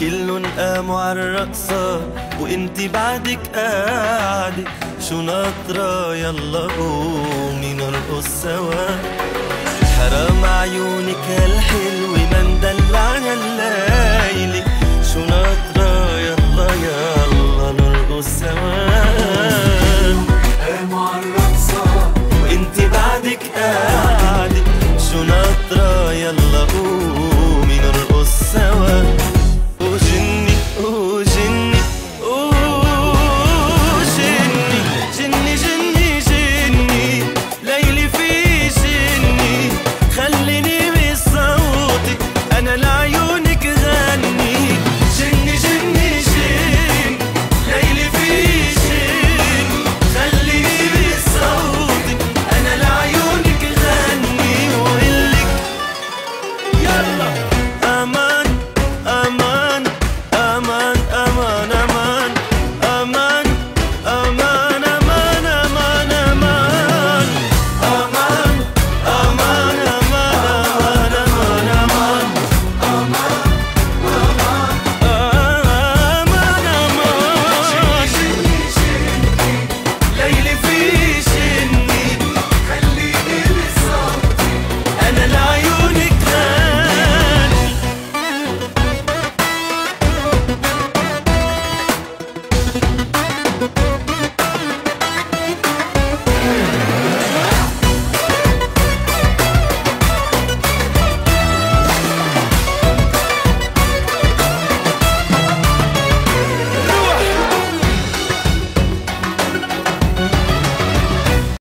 كلن قاموا عالرقصة وإنتي بعدك قاعدة. شو ناطرة؟ يلا قومي نرقص سوا. حرام عيونك هالحلوة ما ندلعنا الليلة. شو ناطرة؟ يلا يلا نرقص سوا. قاموا عالرقصة وإنتي بعدك قاعدة. شو ناطرة؟ يلا قومي.